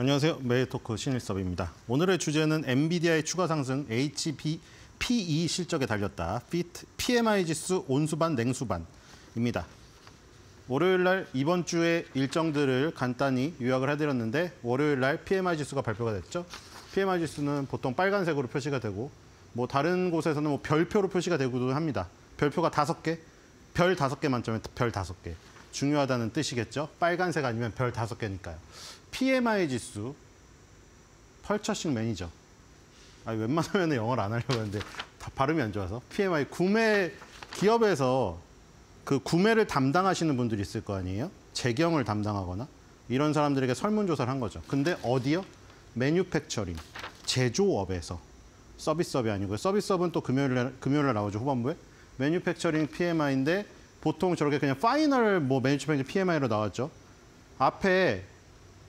안녕하세요. 메이토크 신일섭입니다. 오늘의 주제는 엔비디아의 추가 상승 HPE 실적에 달렸다. feat. PMI 지수 온수반 냉수반입니다. 월요일 날 이번 주의 일정들을 간단히 요약을 해드렸는데 월요일 날 PMI 지수가 발표가 됐죠. PMI 지수는 보통 빨간색으로 표시가 되고 뭐 다른 곳에서는 뭐 별표로 표시가 되기도 합니다. 별표가 다섯 개, 별 다섯 개 만점에 별 다섯 개. 중요하다는 뜻이겠죠. 빨간색 아니면 별 다섯 개니까요. PMI 지수 펄처싱 매니저. 아 웬만하면 영어를 안 하려고 하는데 다 발음이 안 좋아서 PMI 구매 기업에서 그 구매를 담당하시는 분들이 있을 거 아니에요? 재경을 담당하거나 이런 사람들에게 설문조사를 한 거죠. 근데 어디요? 매뉴팩처링, 제조업에서 서비스업이 아니고요. 서비스업은 또 금요일에 금요일에 나오죠 후반부에. manufacturing PMI인데 보통 저렇게 그냥 final 뭐 manufacturing PMI로 나왔죠. 앞에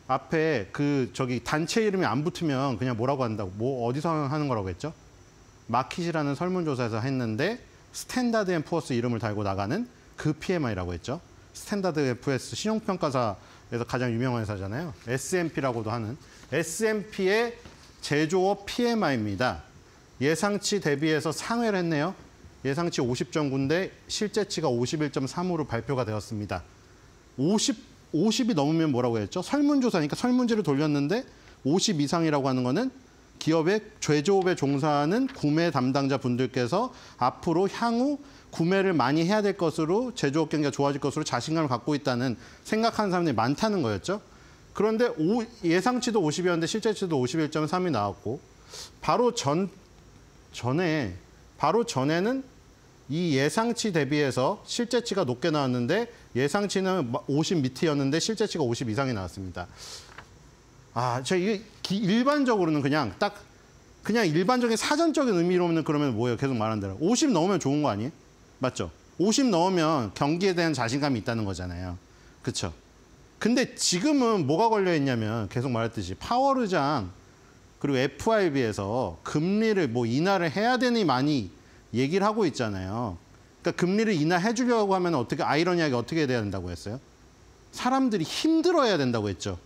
앞에 그 저기 단체 이름이 안 붙으면 그냥 뭐라고 한다고 뭐 어디서 하는 거라고 했죠? 마킷이라는 설문조사에서 했는데 스탠다드 앤 푸어스 이름을 달고 나가는 그 PMI라고 했죠. 스탠다드 앤 푸어스 신용평가사에서 가장 유명한 회사잖아요. S&P라고도 하는 S&P의 제조업 PMI입니다. 예상치 대비해서 상회를 했네요. 예상치 50.9인데 실제치가 51.3으로 발표가 되었습니다. 50 50이 넘으면 뭐라고 했죠? 설문조사니까 설문지를 돌렸는데 50 이상이라고 하는 거는 기업의 제조업에 종사하는 구매 담당자 분들께서 앞으로 향후 구매를 많이 해야 될 것으로 제조업 경기가 좋아질 것으로 자신감을 갖고 있다는 생각하는 사람들이 많다는 거였죠. 그런데 오, 예상치도 50이었는데 실제치도 51.3이 나왔고 바로 전 전에 바로 전에는 이 예상치 대비해서 실제치가 높게 나왔는데 예상치는 50 밑이었는데 실제치가 50 이상이 나왔습니다. 아, 저 이게 일반적으로는 그냥 딱 그냥 일반적인 사전적인 의미로는 그러면 뭐예요? 계속 말한 대로 50 넣으면 좋은 거 아니에요? 맞죠? 50 넣으면 경기에 대한 자신감이 있다는 거잖아요. 그렇죠? 근데 지금은 뭐가 걸려 있냐면 계속 말했듯이 파워르장 그리고 FRB에서 금리를 뭐 인하를 해야 되니 많이 얘기를 하고 있잖아요. 그러니까 금리를 인하해 주려고 하면 어떻게 아이러니하게 어떻게 돼야 된다고 했어요? 사람들이 힘들어야 된다고 했죠.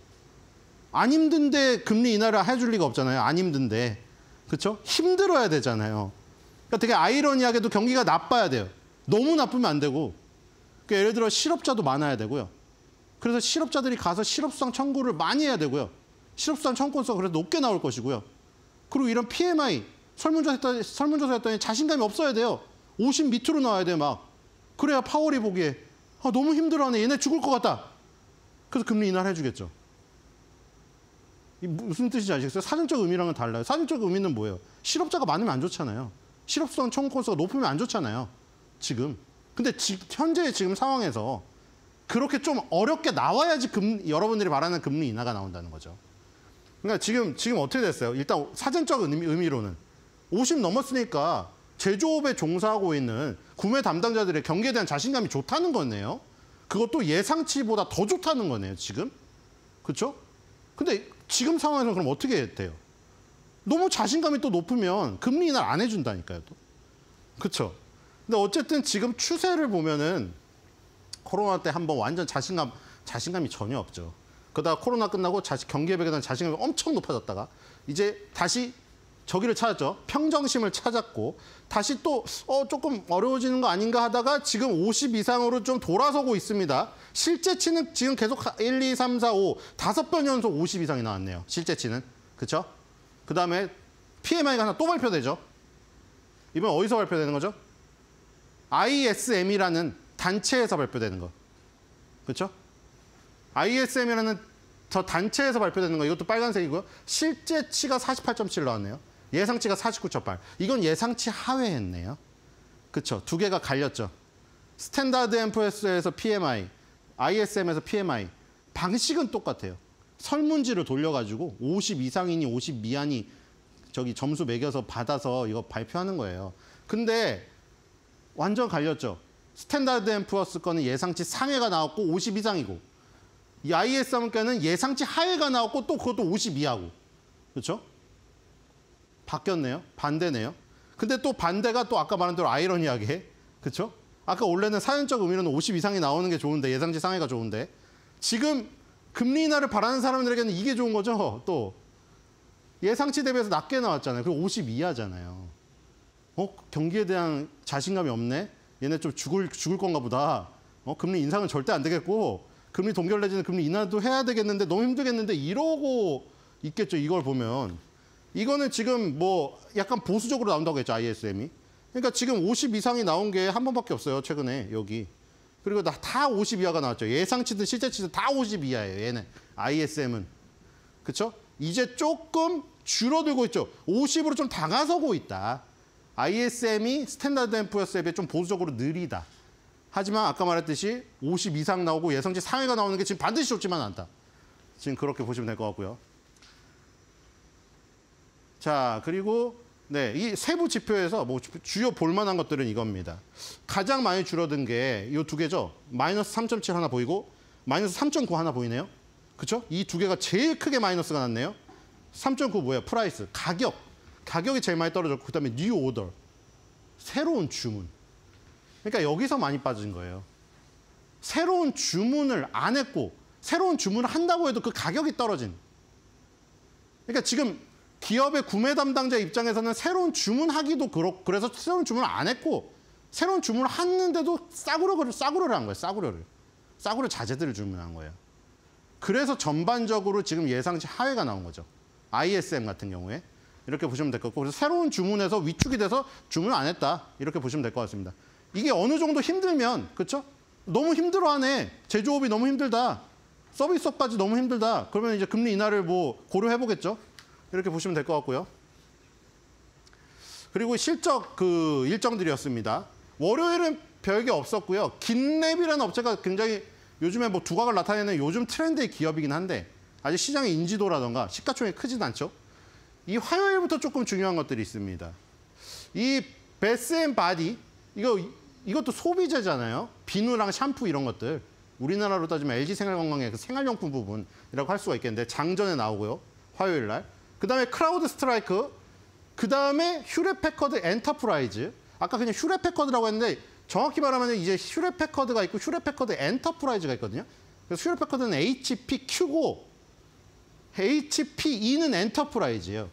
안 힘든데 금리 인하를 해줄 리가 없잖아요. 안 힘든데. 그렇죠? 힘들어야 되잖아요. 그러니까 되게 아이러니하게도 경기가 나빠야 돼요. 너무 나쁘면 안 되고. 그러니까 예를 들어 실업자도 많아야 되고요. 그래서 실업자들이 가서 실업수당 청구를 많이 해야 되고요. 실업수당 청구수가 그래서 높게 나올 것이고요. 그리고 이런 PMI 설문조사 했더니, 설문조사 했더니 자신감이 없어야 돼요. 50 밑으로 나와야 돼, 막. 그래야 파월이 보기에, 아, 너무 힘들어하네. 얘네 죽을 것 같다. 그래서 금리 인하를 해주겠죠. 이 무슨 뜻인지 아시겠어요? 사전적 의미랑은 달라요. 사전적 의미는 뭐예요? 실업자가 많으면 안 좋잖아요. 실업수당 청구 건수가 높으면 안 좋잖아요. 지금. 근데 지, 현재 지금 상황에서 그렇게 좀 어렵게 나와야지 금, 여러분들이 말하는 금리 인하가 나온다는 거죠. 그러니까 지금, 지금 어떻게 됐어요? 일단 사전적 의미, 의미로는 50 넘었으니까 제조업에 종사하고 있는 구매 담당자들의 경기에 대한 자신감이 좋다는 거네요. 그것도 예상치보다 더 좋다는 거네요, 지금. 그렇죠? 근데 지금 상황에서 그럼 어떻게 돼요? 너무 자신감이 또 높으면 금리 인하를 안 해준다니까요, 또. 그렇죠? 근데 어쨌든 지금 추세를 보면은 코로나 때 한번 완전 자신감, 자신감이 전혀 없죠. 그러다가 코로나 끝나고 자식 경기에 대한 자신감이 엄청 높아졌다가 이제 다시 저기를 찾았죠. 평정심을 찾았고 다시 또 어, 조금 어려워지는 거 아닌가 하다가 지금 50 이상으로 좀 돌아서고 있습니다. 실제치는 지금 계속 1, 2, 3, 4, 5 다섯 번 연속 50 이상이 나왔네요. 실제치는. 그렇죠? 그다음에 PMI가 하나 또 발표되죠. 이번 어디서 발표되는 거죠? ISM이라는 단체에서 발표되는 거. 그렇죠? ISM이라는 저 단체에서 발표되는 거 이것도 빨간색이고요. 실제치가 48.7 나왔네요. 예상치가 49.8. 이건 예상치 하회했네요. 그렇죠. 두 개가 갈렸죠. 스탠다드 앤 푸어스 PMI, ISM에서 PMI. 방식은 똑같아요. 설문지를 돌려가지고 50 이상이니 50 미만이 저기 점수 매겨서 받아서 이거 발표하는 거예요. 근데 완전 갈렸죠. 스탠다드 앤 푸어스 거는 예상치 상회가 나왔고 50 이상이고 이 ISM 거는 예상치 하회가 나왔고 또 그것도 50 이하고 그렇죠? 바뀌었네요. 반대네요. 근데 또 반대가 또 아까 말한 대로 아이러니하게 그렇죠? 아까 원래는 사연적 의미로는 50 이상이 나오는 게 좋은데 예상치 상해가 좋은데 지금 금리 인하를 바라는 사람들에게는 이게 좋은 거죠. 또 예상치 대비해서 낮게 나왔잖아요. 그리고 50 이하잖아요. 어 경기에 대한 자신감이 없네. 얘네 좀 죽을 죽을 건가 보다. 어 금리 인상은 절대 안 되겠고 금리 동결 내지는 금리 인하도 해야 되겠는데 너무 힘들겠는데 이러고 있겠죠. 이걸 보면 이거는 지금 뭐 약간 보수적으로 나온다고 했죠. ISM이. 그러니까 지금 50 이상이 나온 게 한 번밖에 없어요. 최근에 여기. 그리고 다, 다50 이하가 나왔죠. 예상치든 실제치든 다 50 이하예요. 얘네. ISM은. 그렇죠? 이제 조금 줄어들고 있죠. 50으로 좀 다가서고 있다. ISM이 스탠다드 앤 푸어스에 비해 좀 보수적으로 느리다. 하지만 아까 말했듯이 50 이상 나오고 예상치 상회가 나오는 게 지금 반드시 좋지만 않다. 지금 그렇게 보시면 될 것 같고요. 자, 그리고 네, 이 세부 지표에서 뭐 주요 볼만한 것들은 이겁니다. 가장 많이 줄어든 게 이 두 개죠. 마이너스 3.7 하나 보이고 마이너스 3.9 하나 보이네요. 그렇죠? 이 두 개가 제일 크게 마이너스가 났네요. 3.9 뭐예요? price, 가격. 가격이 제일 많이 떨어졌고 그다음에 new order. 새로운 주문. 그러니까 여기서 많이 빠진 거예요. 새로운 주문을 안 했고 새로운 주문을 한다고 해도 그 가격이 떨어진. 그러니까 지금 기업의 구매 담당자 입장에서는 새로운 주문하기도 그렇고 그래서 새로운 주문을 안 했고 새로운 주문을 했는데도 싸구려를 싸구려를 한 거예요. 싸구려를. 싸구려 자재들을 주문한 거예요. 그래서 전반적으로 지금 예상치 하회가 나온 거죠. ISM 같은 경우에 이렇게 보시면 될 것 같고 그래서 새로운 주문에서 위축이 돼서 주문을 안 했다 이렇게 보시면 될 것 같습니다. 이게 어느 정도 힘들면 그렇죠? 너무 힘들어하네 제조업이 너무 힘들다 서비스업까지 너무 힘들다 그러면 이제 금리 인하를 뭐 고려해 보겠죠. 이렇게 보시면 될 것 같고요. 그리고 실적 그 일정들이었습니다. 월요일은 별게 없었고요. 깃랩이라는 업체가 굉장히 요즘에 뭐 두각을 나타내는 요즘 트렌드의 기업이긴 한데 아직 시장의 인지도라던가 시가총액이 크진 않죠. 이 화요일부터 조금 중요한 것들이 있습니다. 이 배스 앤 바디 이거 이것도 소비재잖아요. 비누랑 샴푸 이런 것들. 우리나라로 따지면 LG 생활건강의 그 생활용품 부분이라고 할 수가 있겠는데 장전에 나오고요. 화요일 날. 그다음에 크라우드 스트라이크. 그다음에 휴렛 패커드 엔터프라이즈. 아까 그냥 휴렛 패커드라고 했는데 정확히 말하면 이제 휴렛 패커드가 있고 휴렛 패커드 엔터프라이즈가 있거든요. 그래서 휴렛 패커드는 HPQ고 HPE는 엔터프라이즈예요.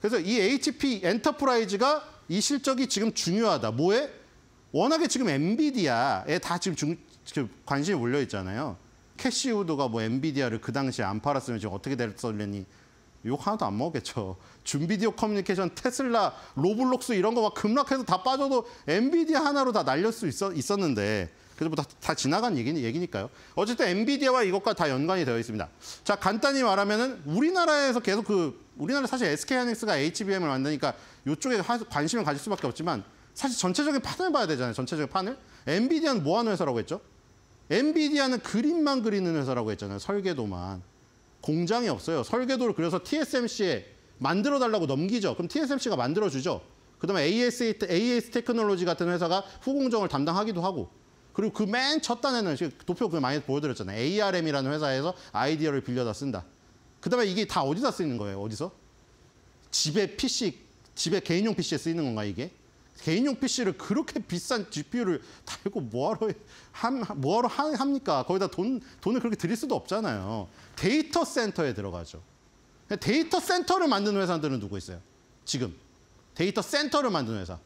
그래서 이 HP 엔터프라이즈가 이 실적이 지금 중요하다. 뭐에? 워낙에 지금 엔비디아에 다 지금 중, 지금 관심이 몰려 있잖아요. 캐시우드가 뭐 엔비디아를 그 당시에 안 팔았으면 지금 어떻게 됐을려니 욕 하나도 안 먹겠죠. 줌 비디오 커뮤니케이션, 테슬라, 로블록스 이런 거 막 급락해서 다 빠져도 엔비디아 하나로 다 날릴 수 있었, 있었는데 그래서 뭐 다, 다 지나간 얘기, 얘기니까요. 어쨌든 엔비디아와 이것과 다 연관이 되어 있습니다. 자 간단히 말하면 은 우리나라에서 계속 그 우리나라 사실 SK하이닉스가 HBM을 만드니까 이쪽에 관심을 가질 수밖에 없지만 사실 전체적인 판을 봐야 되잖아요. 전체적인 판을. 엔비디아는 뭐 하는 회사라고 했죠? 엔비디아는 그림만 그리는 회사라고 했잖아요. 설계도만. 공장이 없어요. 설계도를 그려서 TSMC에 만들어 달라고 넘기죠. 그럼 TSMC가 만들어 주죠. 그다음에 AS, AS 테크놀로지 같은 회사가 후공정을 담당하기도 하고 그리고 그 맨 첫 단에는 도표 그 많이 보여드렸잖아요. ARM이라는 회사에서 아이디어를 빌려다 쓴다. 그다음에 이게 다 어디다 쓰이는 거예요? 어디서? 집에 PC, 집에 개인용 PC에 쓰이는 건가 이게? 개인용 PC를 그렇게 비싼 GPU를 달고 뭐하러 함, 뭐하러 합니까? 거기다 돈 돈을 그렇게 들일 수도 없잖아요. 데이터 센터에 들어가죠. 데이터 센터를 만드는 회사들은 누구 있어요? 지금 데이터 센터를 만드는 회사.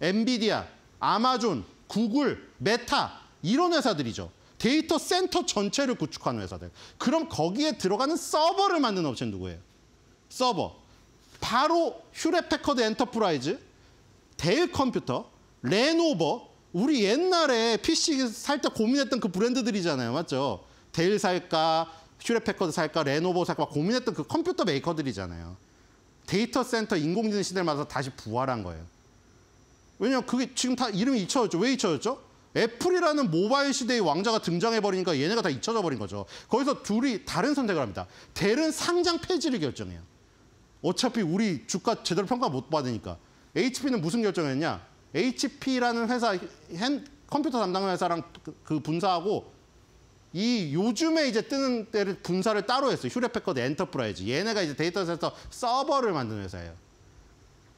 엔비디아, 아마존, 구글, 메타 이런 회사들이죠. 데이터 센터 전체를 구축하는 회사들. 그럼 거기에 들어가는 서버를 만드는 업체는 누구예요? 서버. 바로 휴렛 패커드 엔터프라이즈, 델 컴퓨터, 레노버, 우리 옛날에 PC 살 때 고민했던 그 브랜드들이잖아요. 맞죠? 델 살까, 휴렛 패커드 살까, 레노버 살까 고민했던 그 컴퓨터 메이커들이잖아요. 데이터 센터 인공지능 시대를 맞아서 다시 부활한 거예요. 왜냐면 그게 지금 다 이름이 잊혀졌죠. 왜 잊혀졌죠? 애플이라는 모바일 시대의 왕자가 등장해버리니까 얘네가 다 잊혀져 버린 거죠. 거기서 둘이 다른 선택을 합니다. 델은 상장 폐지를 결정해요. 어차피 우리 주가 제대로 평가 못 받으니까. HP는 무슨 결정을 했냐? HP라는 회사, 핸, 컴퓨터 담당 회사랑 그, 그 분사하고 이 요즘에 이제 뜨는 데를 분사를 따로 했어요. 휴렛 패커드 엔터프라이즈. 얘네가 이제 데이터 센터 서버를 만드는 회사예요.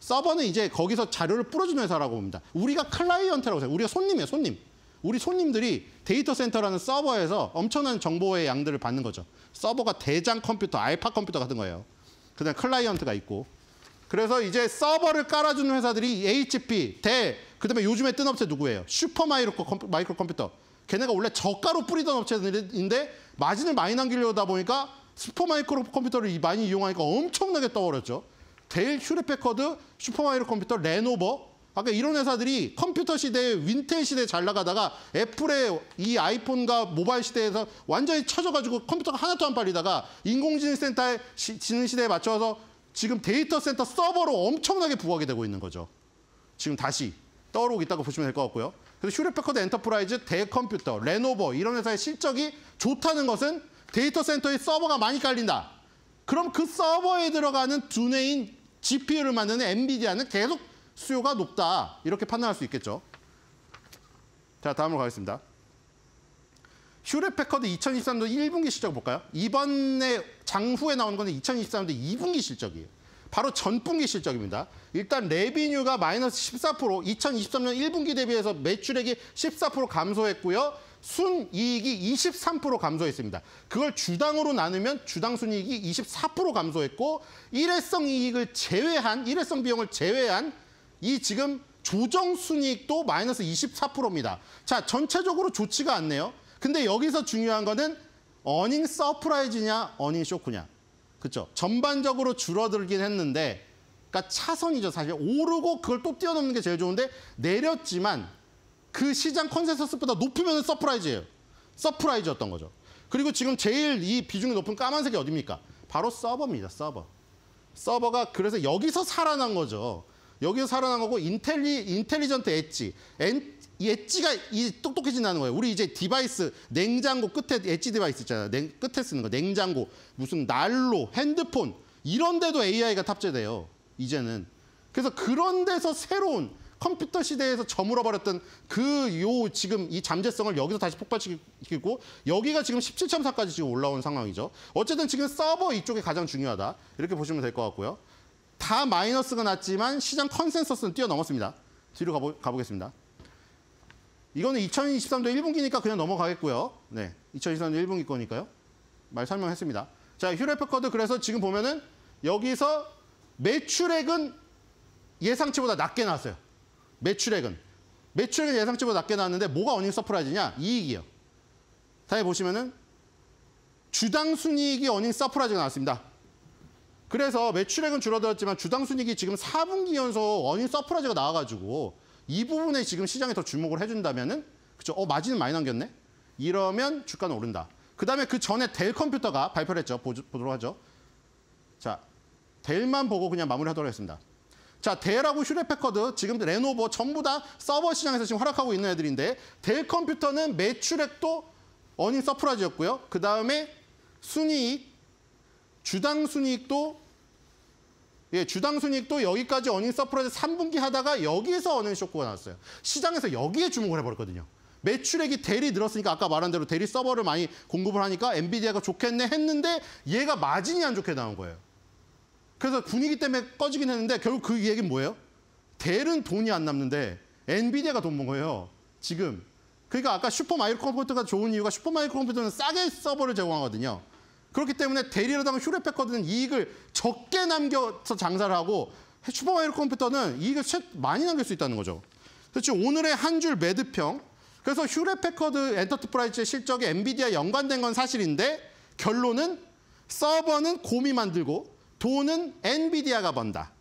서버는 이제 거기서 자료를 뿌려주는 회사라고 봅니다. 우리가 클라이언트라고 해요. 우리가 손님이에요, 손님. 우리 손님들이 데이터 센터라는 서버에서 엄청난 정보의 양들을 받는 거죠. 서버가 대장 컴퓨터, 알파 컴퓨터 같은 거예요. 그다음 클라이언트가 있고. 그래서 이제 서버를 깔아주는 회사들이 HP, 델, 그다음에 요즘에 뜬 업체 누구예요? 슈퍼 마이크로 컴- 마이크로 컴퓨터. 걔네가 원래 저가로 뿌리던 업체들인데 마진을 많이 남기려다 보니까 슈퍼 마이크로 컴퓨터를 이- 많이 이용하니까 엄청나게 떠오르죠. 델, 휴렛패커드, 슈퍼 마이크로 컴퓨터, 레노버. 아까 이런 회사들이 컴퓨터 시대에 윈텔 시대에 잘 나가다가 애플의 이 아이폰과 모바일 시대에서 완전히 쳐져가지고 컴퓨터가 하나도 안 팔리다가 인공지능 센터의 시- 지능 시대에 맞춰서 지금 데이터 센터 서버로 엄청나게 부각이 되고 있는 거죠. 지금 다시 떠오르고 있다고 보시면 될 것 같고요. 그래서 휴렛패커드 엔터프라이즈, 델 컴퓨터, 레노버 이런 회사의 실적이 좋다는 것은 데이터 센터에 서버가 많이 깔린다. 그럼 그 서버에 들어가는 두뇌인 GPU를 만드는 엔비디아는 계속 수요가 높다. 이렇게 판단할 수 있겠죠. 자, 다음으로 가겠습니다. 휴레패커드 2023년 1분기 실적 볼까요? 이번에 장후에 나오는 건 2023년 2분기 실적이에요. 바로 전분기 실적입니다. 일단 레비뉴가 마이너스 14%, 2023년 1분기 대비해서 매출액이 14% 감소했고요. 순이익이 23% 감소했습니다. 그걸 주당으로 나누면 주당 순이익이 24% 감소했고 일회성 이익을 제외한 일회성 비용을 제외한 이 지금 조정 순이익도 마이너스 24%입니다. 자, 전체적으로 좋지가 않네요. 근데 여기서 중요한 거는 어닝 서프라이즈냐, 어닝 쇼크냐. 그렇죠? 전반적으로 줄어들긴 했는데 그러니까 차선이죠. 사실 오르고 그걸 또 뛰어넘는 게 제일 좋은데 내렸지만 그 시장 컨센서스보다 높으면 서프라이즈예요. 서프라이즈였던 거죠. 그리고 지금 제일 이 비중이 높은 까만색이 어딥니까? 바로 서버입니다. 서버. 서버가 그래서 여기서 살아난 거죠. 여기서 살아난 거고 intelli- intelligent edge. 엔, 이 edge가 이 똑똑해진다는 거예요. 우리 이제 디바이스 냉장고 끝에 edge device 있잖아요. 냉, 끝에 쓰는 거 냉장고 무슨 난로 핸드폰 이런 데도 AI가 탑재돼요. 이제는. 그래서 그런 데서 새로운 컴퓨터 시대에서 저물어 버렸던 그 요 지금 이 잠재성을 여기서 다시 폭발시키고 여기가 지금 17.4까지 지금 올라온 상황이죠. 어쨌든 지금 서버 이쪽이 가장 중요하다. 이렇게 보시면 될 것 같고요. 다 마이너스가 났지만 시장 컨센서스는 뛰어넘었습니다. 뒤로 가보, 가보겠습니다. 이거는 2023도 1분기니까 그냥 넘어가겠고요. 네, 2023도 1분기 거니까요. 말 설명했습니다. 자, 휴렛패커드 그래서 지금 보면은 여기서 매출액은 예상치보다 낮게 나왔어요. 매출액은. 매출액은 예상치보다 낮게 나왔는데 뭐가 어닝 서프라이즈냐? 이익이요. 다시 보시면은 주당 순이익이 어닝 서프라이즈가 나왔습니다. 그래서 매출액은 줄어들었지만 주당 순이익이 지금 4분기 연속 어닝 서프라이즈가 나와가지고 이 부분에 지금 시장에 더 주목을 해준다면은 그죠? 어 마진은 많이 남겼네. 이러면 주가는 오른다. 그 다음에 그 전에 델 컴퓨터가 발표를 했죠. 보, 보도록 하죠. 자, 델만 보고 그냥 마무리하도록 하겠습니다. 자, 델하고 휴렛패커드, 지금 레노버 전부 다 서버 시장에서 지금 활약하고 있는 애들인데 델 컴퓨터는 매출액도 어닝 서프라이즈였고요. 그 다음에 순이익, 주당 순이익도 예, 주당 순이익도 여기까지 어닝 서프라이즈 3분기 하다가 여기에서 어닝 쇼크가 나왔어요. 시장에서 여기에 주목을 해버렸거든요. 매출액이 델이 늘었으니까 아까 말한 대로 델이 서버를 많이 공급을 하니까 엔비디아가 좋겠네 했는데 얘가 마진이 안 좋게 나온 거예요. 그래서 분위기 때문에 꺼지긴 했는데 결국 그 얘기는 뭐예요? 델은 돈이 안 남는데 엔비디아가 돈 번 거예요. 지금. 그러니까 아까 슈퍼마이크로 컴퓨터가 좋은 이유가 슈퍼마이크로 컴퓨터는 싸게 서버를 제공하거든요. 그렇기 때문에 델이라든가 휴렛패커드는 이익을 적게 남겨서 장사를 하고 슈퍼마이크로 컴퓨터는 이익을 최- 많이 남길 수 있다는 거죠. 지금 오늘의 한 줄 매드평. 그래서 휴렛패커드 엔터프라이즈의 실적에 엔비디아 연관된 건 사실인데 결론은 서버는 곰이 만들고 돈은 엔비디아가 번다.